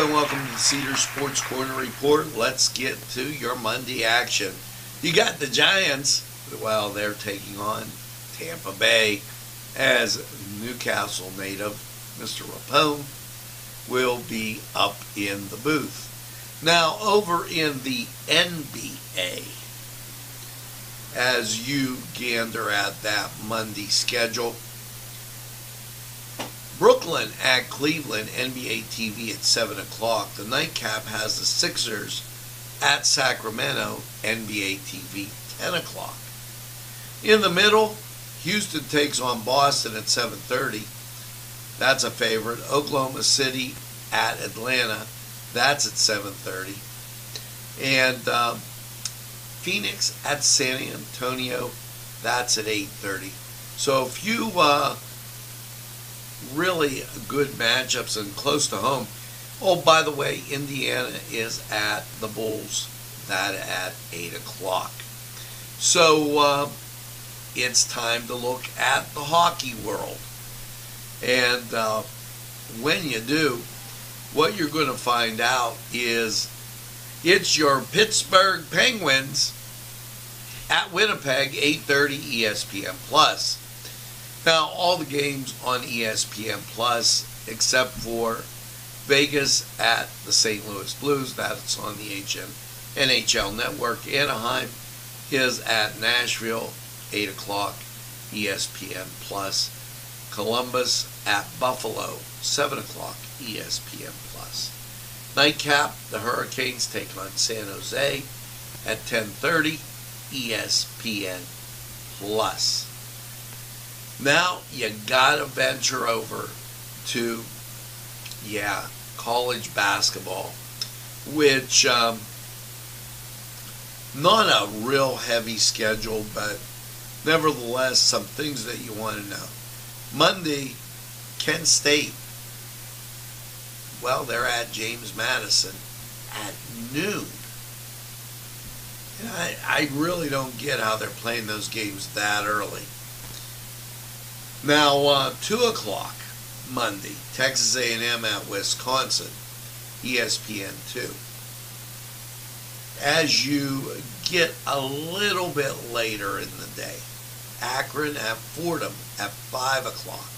And welcome to the Cedar Sports Corner Report. Let's get to your Monday action. You got the Giants. Well, they're taking on Tampa Bay as Newcastle native Mr. Rapone will be up in the booth. Now, over in the NBA, as you gander at that Monday schedule, Brooklyn at Cleveland, NBA TV at 7 o'clock. The nightcap has the Sixers at Sacramento, NBA TV, 10 o'clock. In the middle, Houston takes on Boston at 7.30. That's a favorite. Oklahoma City at Atlanta. That's at 7.30. And um, Phoenix at San Antonio. That's at 8.30. So if you... Uh, really good matchups and close to home. Oh, by the way, Indiana is at the Bulls. That at 8 o'clock. So uh, it's time to look at the hockey world. And uh, when you do, what you're going to find out is it's your Pittsburgh Penguins at Winnipeg, 8:30 ESPN Plus. Now, all the games on ESPN Plus, except for Vegas at the St. Louis Blues, that's on the NHL Network. Anaheim is at Nashville, 8 o'clock, ESPN Plus. Columbus at Buffalo, 7 o'clock, ESPN Plus. Nightcap, the Hurricanes take on San Jose at 10:30, ESPN Plus. Now you gotta venture over to, yeah, college basketball, which um, not a real heavy schedule, but nevertheless some things that you want to know. Monday, Kent State. Well, they're at James Madison at noon. And I, I really don't get how they're playing those games that early. Now, uh, 2 o'clock Monday, Texas A&M at Wisconsin, ESPN 2. As you get a little bit later in the day, Akron at Fordham at 5 o'clock.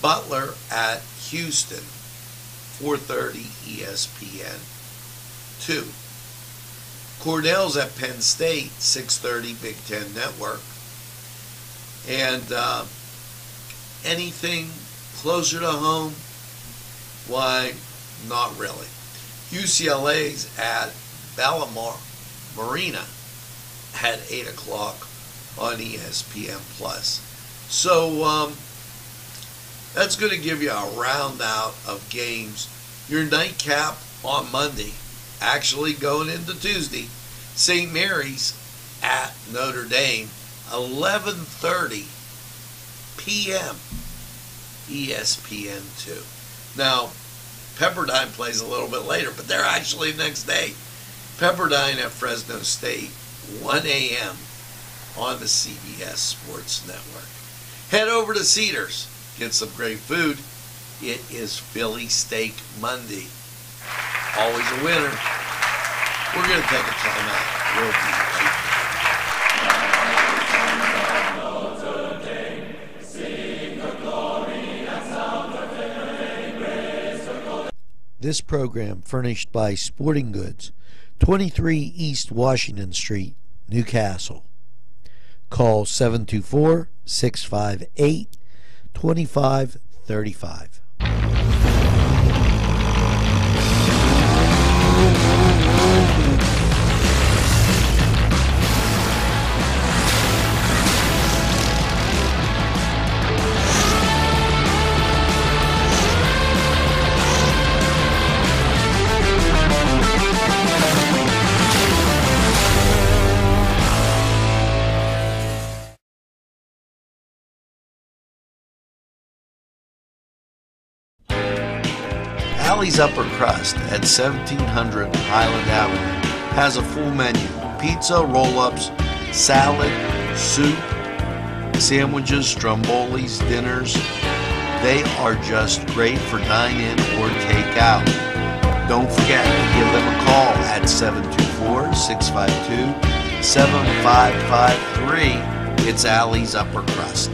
Butler at Houston, 4.30 ESPN 2. Cornell's at Penn State, 6.30 Big Ten Network. And uh, anything closer to home, why, not really. UCLA's at Ballymore Marina at 8 o'clock on ESPN Plus. So um, that's going to give you a round out of games. Your nightcap on Monday, actually going into Tuesday, St. Mary's at Notre Dame 11:30 p.m. ESPN2. Now, Pepperdine plays a little bit later, but they're actually next day. Pepperdine at Fresno State, 1 a.m. on the CBS Sports Network. Head over to Cedars, get some great food. It is Philly Steak Monday. Always a winner. We're going to take a time out. We'll be This program furnished by Sporting Goods, 23 East Washington Street, Newcastle. Call 724 658 2535. Alley's Upper Crust at 1700 Highland Avenue has a full menu pizza, roll ups, salad, soup, sandwiches, strombolis, dinners. They are just great for dine in or take out. Don't forget to give them a call at 724 652 7553. It's Alley's Upper Crust.